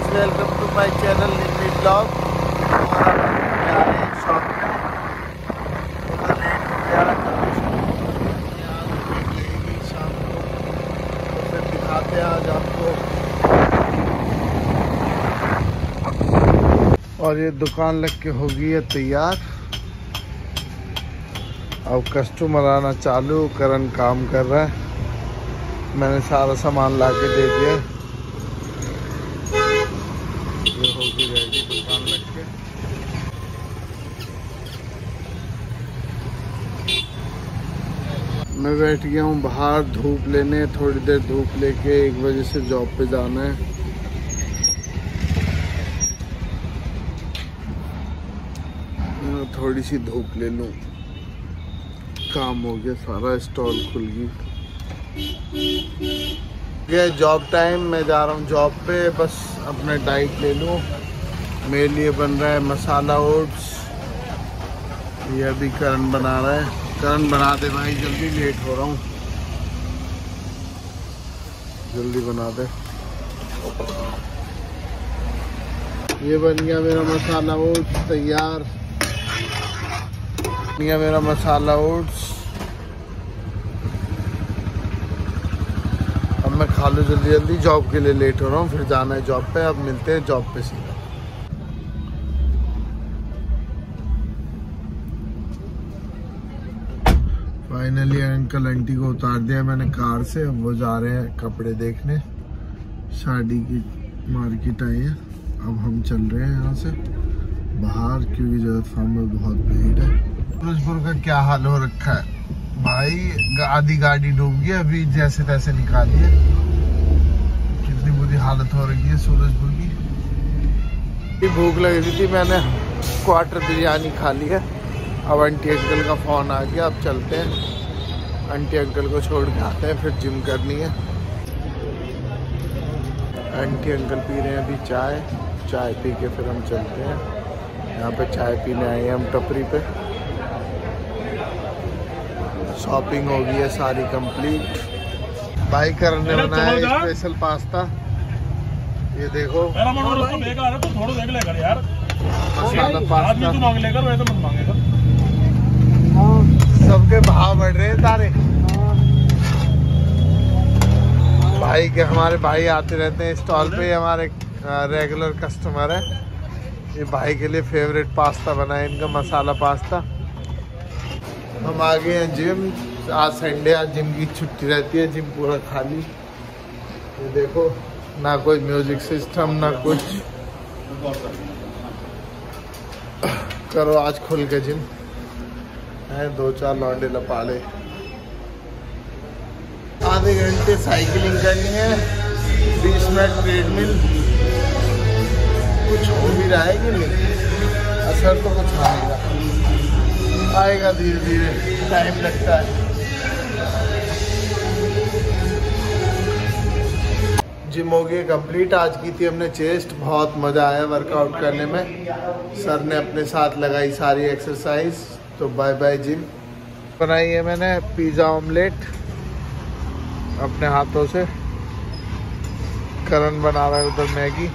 Guys welcome to my channel Nimmi blog और और ये दुकान लग के हो गई है तैयार। अब कस्टमर आना चालू, करण काम कर रहा है। मैंने सारा सामान ला के दे दिया रेडी दुकान लग के मैं बैठ गया हूँ बाहर, धूप लेने, थोड़ी देर धूप लेके एक बजे से जॉब पे जाना है। मैं थोड़ी सी धूप ले लूँ। काम हो गया, सारा स्टॉल खुल गई गया जॉब टाइम मैं जा रहा हूँ जॉब पे, बस अपने डाइट ले लूँ। मेरे लिए बन रहा है मसाला ओट्स। ये अभी करण बना रहा है। करण, बना दे भाई, जल्दी लेट हो रहा हूँ। जल्दी बना दे। ये बन गया मेरा मसाला ओट्स तैयार। बन गया मेरा मसाला ओट्स। अब मैं खा लूँ जल्दी जल्दी जॉब के लिए लेट हो रहा हूँ, फिर जाना है जॉब पे। अब मिलते हैं जॉब पे सीधा। फाइनली अंकल आंटी को उतार दिया। मैंने कार से। वो जा रहे हैं कपड़े देखने। शादी की मार्केट आई है। अब हम चल रहे हैं यहाँ से। बाहर, क्योंकि ज़रूरत फार्म में बहुत भीड़ है। सूरजपुर का क्या हाल हो रखा है? भाई आधी गाड़ी डूब गई अभी जैसे तैसे निकाली है। कितनी बुरी हालत हो रही है सूरजपुर की। भूख लग रही थी मैंने। क्वार्टर बिरयानी खा ली है। अब आंटी अंकल का फ़ोन आ गया अब चलते हैं। आंटी अंकल को छोड़ के आते हैं फिर जिम करनी है। आंटी अंकल पी रहे हैं अभी चाय। चाय पी के फिर हम चलते हैं। यहाँ पे चाय पीने आए हैं हम टपरी पे। शॉपिंग हो गई है सारी कंप्लीट भाई करने बनाया है स्पेशल पास्ता ये देखो। है तो मसाला पास्ता सबके भाव बढ़ रहे हैं तारे भाई के हमारे भाई आते रहते हैं स्टॉल पे हमारे रेगुलर कस्टमर है। ये भाई के लिए फेवरेट पास्ता बना है इनका मसाला पास्ता हम आ गए हैं जिम आज संडे आज जिम की छुट्टी रहती है जिम पूरा खाली। ये देखो ना कोई म्यूज़िक सिस्टम ना कुछ। करो आज खुल के जिम है, दो चार लौंडे लपाड़े आधे घंटे साइकिलिंग करनी है, बीस मिनट ट्रेडमिल कुछ हो भी रहा है कि नहीं? असर तो कुछ आएगा आएगा धीरे धीरे टाइम लगता है। जिम हो गई कंप्लीट आज की थी हमने चेस्ट बहुत मज़ा आया वर्कआउट करने में। सर ने अपने साथ लगाई सारी एक्सरसाइज तो बाय बाय जिम बनाई है मैंने पिज़्ज़ा ऑमलेट अपने हाथों से। करण बना रहा है उधर मैगी।